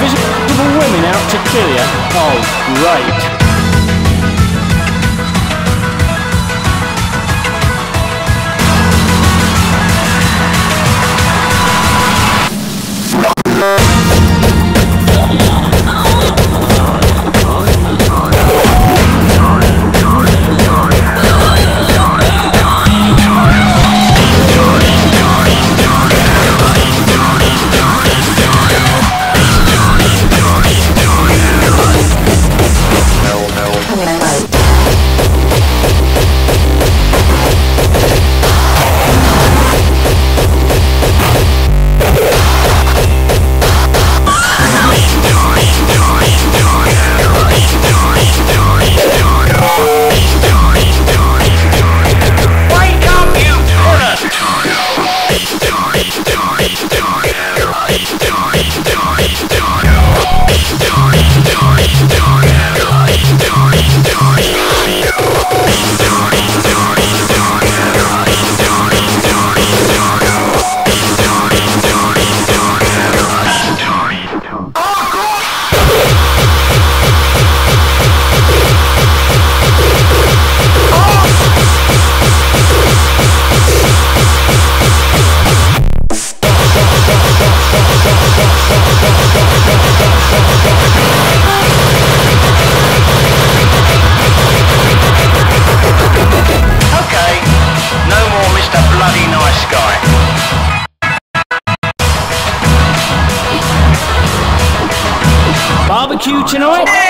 Visible women out to kill you? Oh, great. Barbecue tonight?